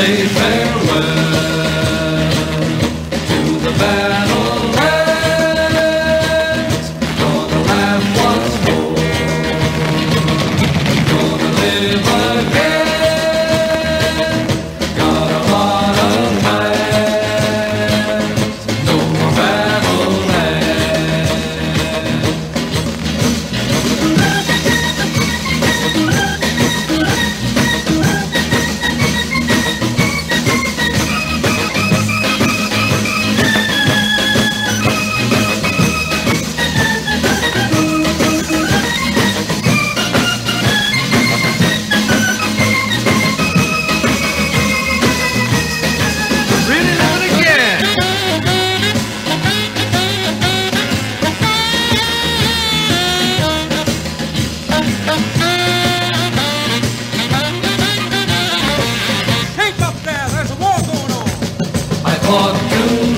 say farewell Korkum